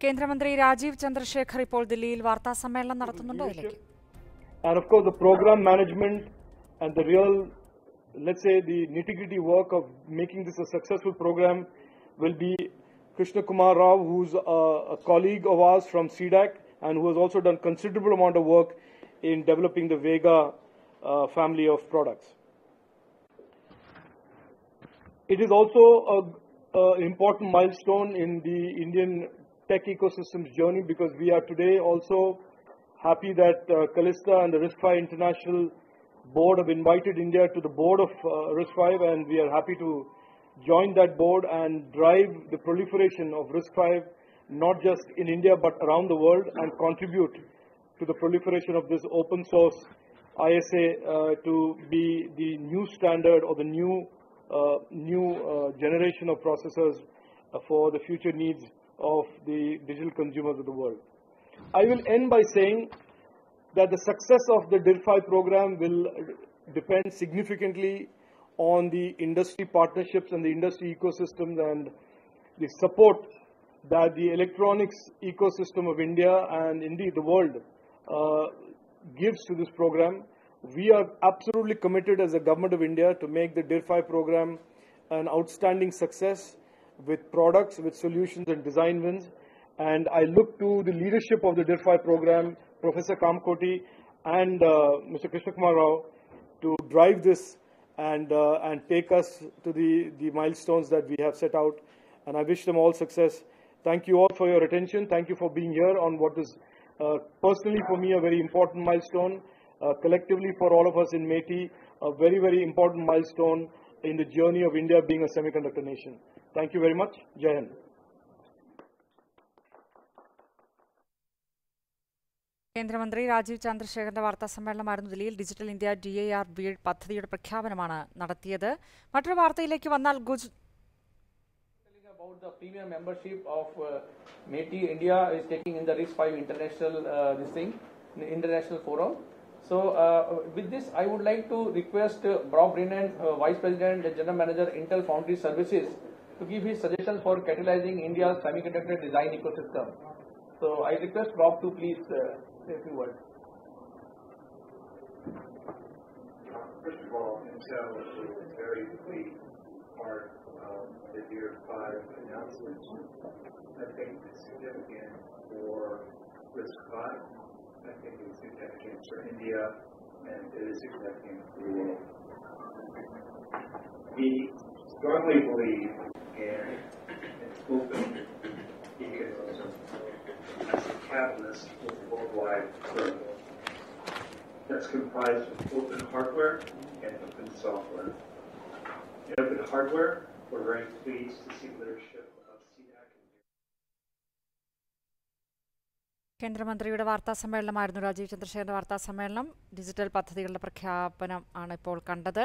കേന്ദ്രമന്ത്രി രാജീവ് ചന്ദ്രശേഖർ ഇപ്പോൾ ദില്ലിയിൽ വാർത്താ സമ്മേളനം നടത്തുന്നുണ്ട് അതിലേക്ക് And of course, the program management and the real, let's say, the nitty-gritty work of making this a successful program will be Krishna Kumar Rao, who's a, a colleague of ours from CDAC and who has also done considerable amount of work in developing the Vega uh, family of products. It is also an important milestone in the Indian tech ecosystem's journey because we are today also happy that uh, and the RISC-V International Board have invited India to the board of uh, RISC-V and we are happy to join that board and drive the proliferation of RISC-V not just in India but around the world and contribute to the proliferation of this open source ISA uh, to be the new standard or the new uh, new uh, generation of processors uh, for the future needs of the digital consumers of the world. I will end by saying that the success of the DIR-V program will depend significantly on the industry partnerships and the industry ecosystems and the support that the electronics ecosystem of India and indeed the world uh, gives to this program. We are absolutely committed as the government of India to make the DIR-V program an outstanding success with products, with solutions and design wins. And I look to the leadership of the DIR-V program, Professor Kamakoti and uh, Mr. Krishna Rao to drive this and, uh, and take us to the, the milestones that we have set out. And I wish them all success. Thank you all for your attention. Thank you for being here on what is uh, personally for me a very important milestone. Uh, collectively for all of us in MeitY, a very, very important milestone in the journey of India being a semiconductor nation. Thank you very much. Jayan. കേന്ദ്രമന്ത്രി രാജീവ് ചന്ദ്രശേഖറിന്റെ വാർത്താ സമ്മേളനമായിരുന്നു ദില്ലിയിൽ digital India D A R B പദ്ധതിയുടെ പ്രഖ്യാപനമാണ് നടത്തിയത് മറ്റൊരു വാർത്തയിലേക്ക് വന്നാൽ ഗുജ about the premium membership of uh, METI India is taking in the RISC-V international uh, this thing, international forum. So uh, with this, I would like to request uh, Bob Brennan, uh, Vice President and General Manager Intel Foundry Services, to give his suggestions for catalyzing India's semiconductor design ecosystem. So I request Bob to please uh, say a few words. First of all, Intel is very pleased part of the Year 5 announcement. I think it's significant for RISC-V. I think it's significant for India, and it is significant for the world. We strongly believe in it's open ecosystem as a catalyst for worldwide growth that's comprised of open hardware and open software. In open hardware, we're very pleased to see leadership. കേന്ദ്രമന്ത്രിയുടെ വാർത്താ സമ്മേളനമായിരുന്നു രാജീവ് ചന്ദ്രശേഖരന്റെ വാർത്താ സമ്മേളനം digital പദ്ധതികളുടെ പ്രഖ്യാപനം ആണ് ഇപ്പോൾ കണ്ടത്